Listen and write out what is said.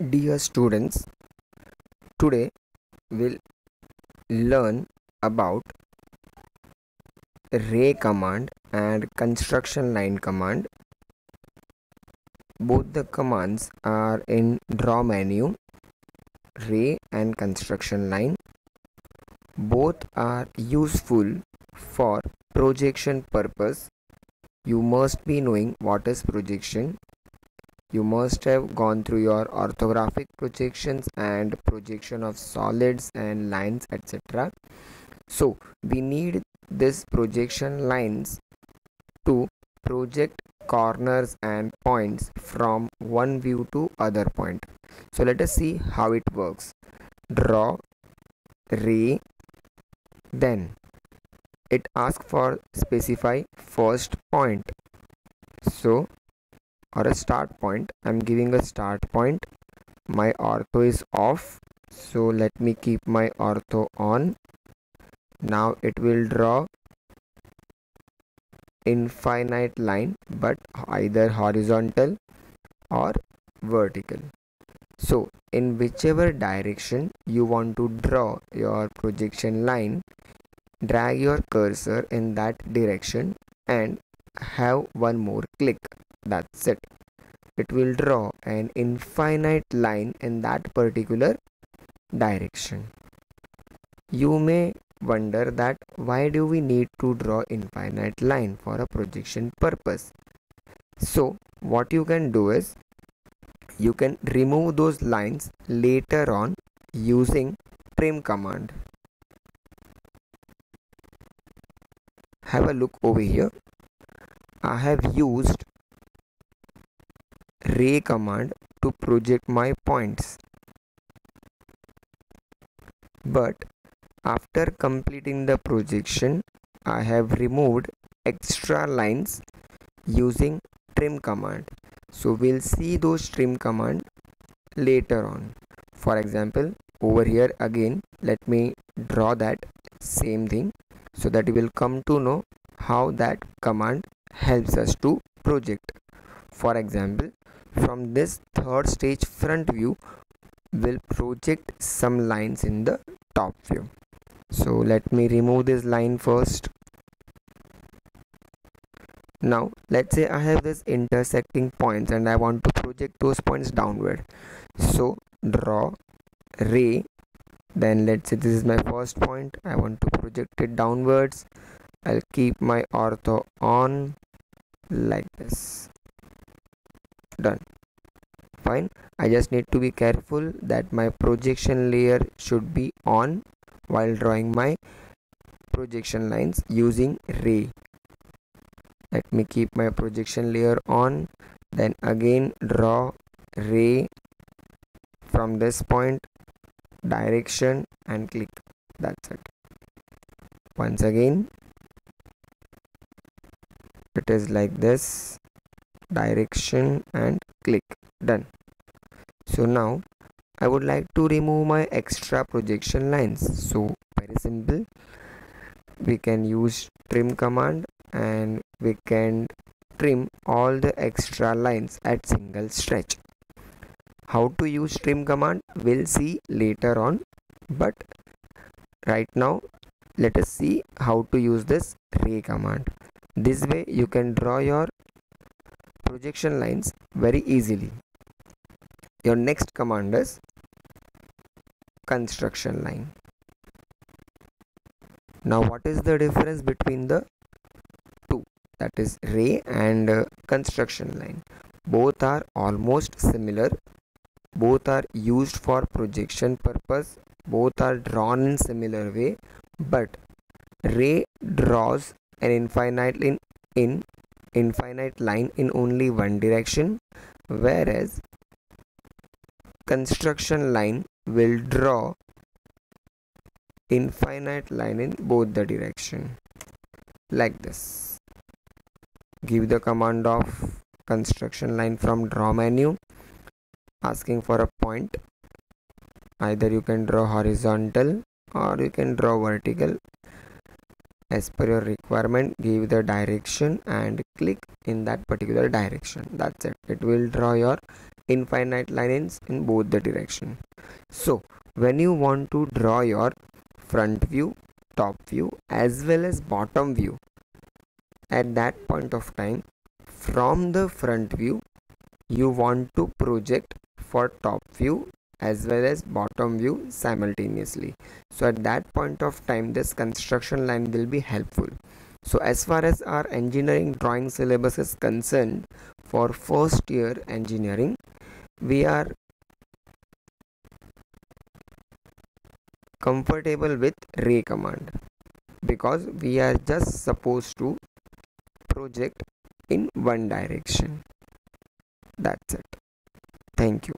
Dear students, today we'll learn about ray command and construction line command. Both the commands are in draw menu, ray and construction line. Both are useful for projection purpose. You must be knowing what is projection you must have gone through your orthographic projections and projection of solids and lines etc so we need this projection lines to project corners and points from one view to other point. So let us see how it works. Draw ray then. It asks for specify first point. So or a start point. I'm giving a start point. My ortho is off. So let me keep my ortho on. Now it will draw infinite line but either horizontal or vertical. So in whichever direction you want to draw your projection line drag your cursor in that direction and have one more click that's it. It will draw an infinite line in that particular direction. You may wonder that why do we need to draw infinite line for a projection purpose? So what you can do is you can remove those lines later on using trim command. Have a look over here. I have used ray command to project my points. But after completing the projection I have removed extra lines using trim command. So we'll see those trim command later on. For example over here again let me draw that same thing so that you will come to know how that command helps us to project. For example from this third stage front view will project some lines in the top view. So let me remove this line first. Now let's say I have this intersecting points and I want to project those points downward. So draw ray. Then let's say this is my first point. I want to project it downwards. I'll keep my ortho on like this done. Fine. I just need to be careful that my projection layer should be on while drawing my projection lines using ray. Let me keep my projection layer on then again draw ray from this point direction and click. That's it. Once again it is like this direction and click. Done. So now I would like to remove my extra projection lines. So very simple. We can use trim command and we can trim all the extra lines at single stretch. How to use trim command? We'll see later on. But right now let us see how to use this ray command. This way you can draw your projection lines very easily. Your next command is construction line. Now what is the difference between the two? That is ray and uh, construction line. Both are almost similar. Both are used for projection purpose. Both are drawn in similar way but ray draws an infinite line in infinite line in only one direction whereas construction line will draw infinite line in both the direction. Like this. Give the command of construction line from draw menu asking for a point. Either you can draw horizontal or you can draw vertical as per your requirement give the direction and click in that particular direction. That's it. It will draw your infinite lines in both the direction. So when you want to draw your front view top view as well as bottom view at that point of time from the front view you want to project for top view as well as bottom view simultaneously. So at that point of time this construction line will be helpful. So as far as our engineering drawing syllabus is concerned for first year engineering we are comfortable with ray command because we are just supposed to project in one direction. That's it. Thank you